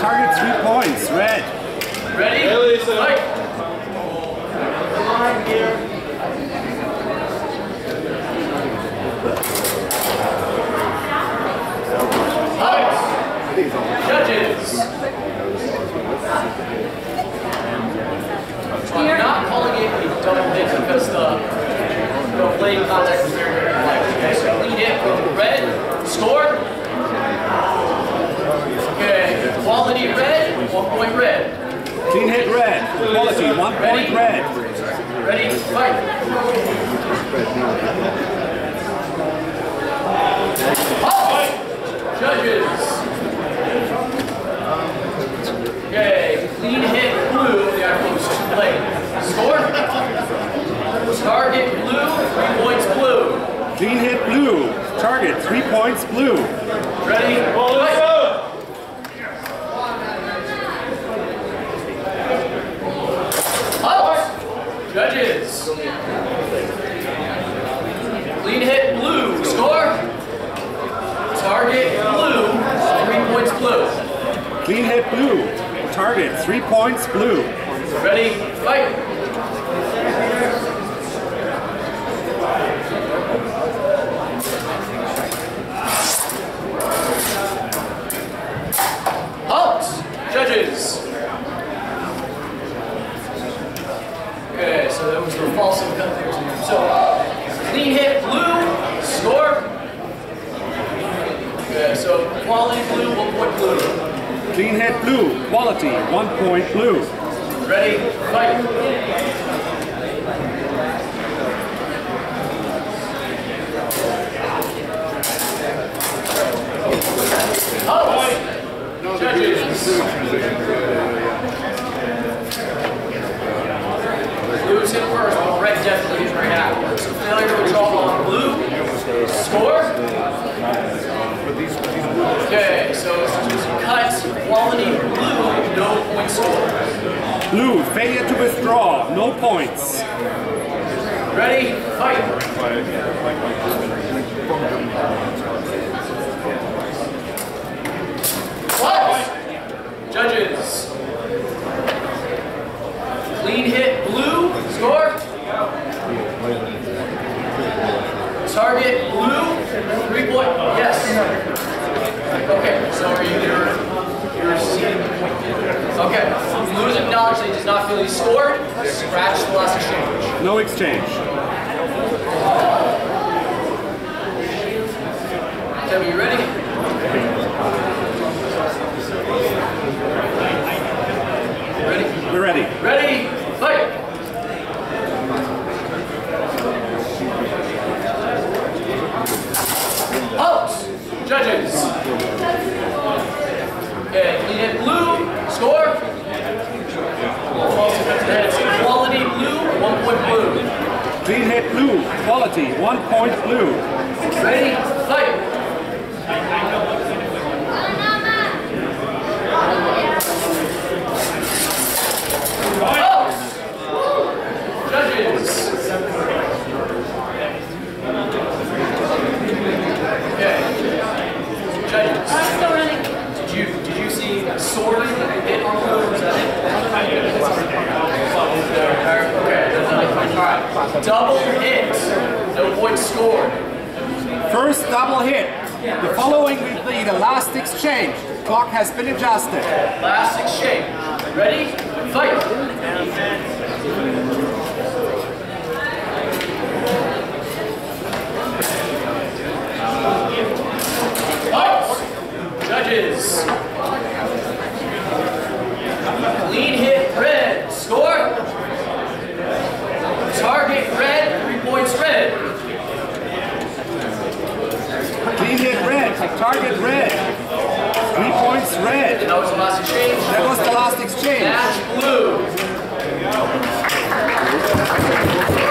Target three points, red. Ready? Fight! Judges! I'm not calling it a double hit because the, the blade contact is very, very light. Okay, so lead it from red, score. Okay, quality red, one point red. Clean hit red. Quality, one point red. Fight. Judges. Okay, clean hit blue, the to blade. Score. Target blue, three points blue. Clean hit blue. Target three points blue. Ready, fight. Judges. Clean hit blue. Score. Target blue. Three points blue. Clean hit blue. Target three points blue. Ready? Fight. Halt! Judges. Okay, so that was the false cut there too. So, clean hit blue, score. Okay, so quality blue, one point blue. Clean hit blue. Quality, one point blue. Ready, fight. Halt! Judges. Blue's hit first, but red definitely is right after. So failure to on blue. Score. Okay, so cut, quality blue, no point score. Blue, failure to withdraw. No points. Ready, fight. What? Judges. Clean hit blue, score. Target blue, three point, yes. Okay, so are you, you're, you're seeing the point. Okay, blue's acknowledged that he does not feel he scored, scratch the last exchange. No exchange. Kevin, you ready? Ready? We're ready. Ready? Fight! Out! Judges! Okay, lead it blue, score. Quality blue, one point Clean hit blue. Quality, one point blue. Ready? Fight! Out! Judges! Okay. Judges. Did you did you see sword hit on blue? Was that it? Okay. All right. Double hit. No points scored. First double hit. The following will be the last exchange. Clock has been adjusted. Last exchange. Ready? Fight. Fight. Judges. red. Three points red. That was the last exchange. That was the last exchange. That's blue.